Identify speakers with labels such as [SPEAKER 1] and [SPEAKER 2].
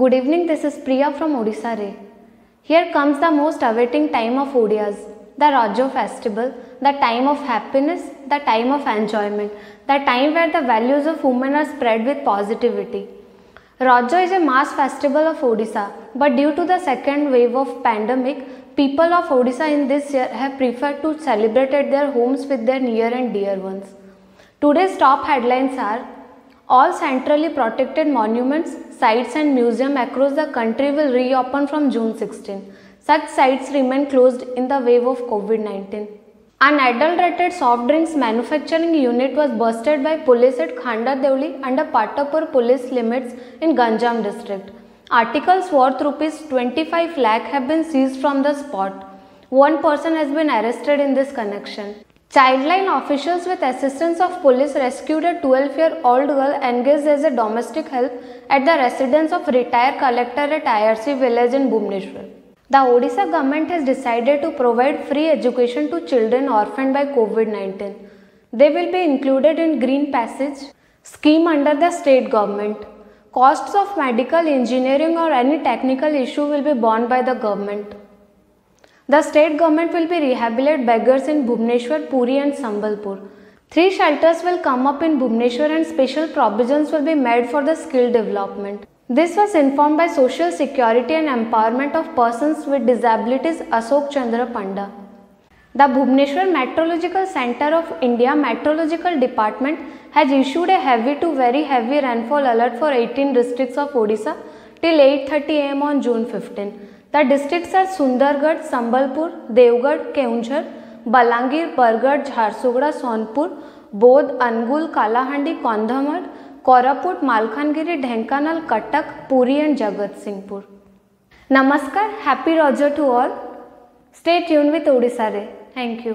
[SPEAKER 1] Good evening, this is Priya from Odisha Ray. Here comes the most awaiting time of Odias, the Rajo festival, the time of happiness, the time of enjoyment, the time where the values of women are spread with positivity. Rajo is a mass festival of Odisha, but due to the second wave of pandemic, people of Odisha in this year have preferred to celebrate at their homes with their near and dear ones. Today's top headlines are all centrally protected monuments, sites and museums across the country will reopen from June 16. Such sites remain closed in the wave of COVID-19. An adulterated soft drinks manufacturing unit was busted by police at Khanda Devli under Patapur police limits in Ganjam district. Articles worth rupees 25 lakh have been seized from the spot. One person has been arrested in this connection. Childline officials with assistance of police rescued a 12-year-old girl engaged as a domestic help at the residence of retired collector at IRC village in Bhubaneswar. The Odisha government has decided to provide free education to children orphaned by COVID-19. They will be included in Green Passage scheme under the state government. Costs of medical, engineering or any technical issue will be borne by the government. The state government will be rehabilitate beggars in Bhubaneswar, Puri and Sambalpur. Three shelters will come up in Bhubaneswar and special provisions will be made for the skill development. This was informed by Social Security and Empowerment of Persons with Disabilities Ashok Chandra Panda. The Bhubaneswar Meteorological Center of India Meteorological Department has issued a heavy to very heavy rainfall alert for 18 districts of Odisha till 8:30 am on June 15. The district are Sundargarh, Sambalpur, Deogarh Keonjhar Balangir, Bargarh, Jharsuguda, Sonepur, Boudh, Angul, Kalahandi Kandhamal Koraput Malkangiri Dhenkanal, Cuttack, Puri and Jagatsinghpur नमस्कार happy Raja to all stay tune with Odisha रे thank you